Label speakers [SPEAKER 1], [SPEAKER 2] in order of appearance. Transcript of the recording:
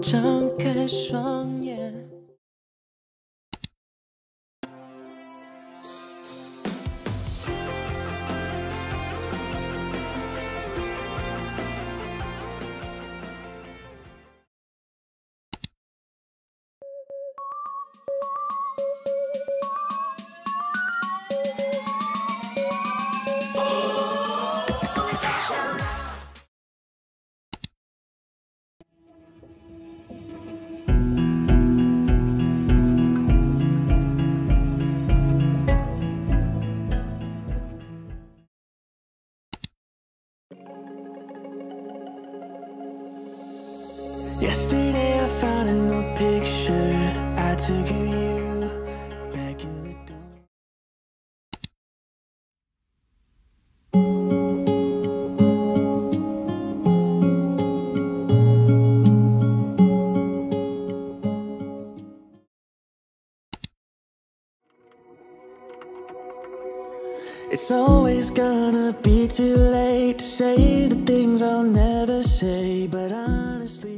[SPEAKER 1] 张开双眼。Yesterday I found an old picture. I took of It's always gonna be too late to say the things I'll never say, but honestly.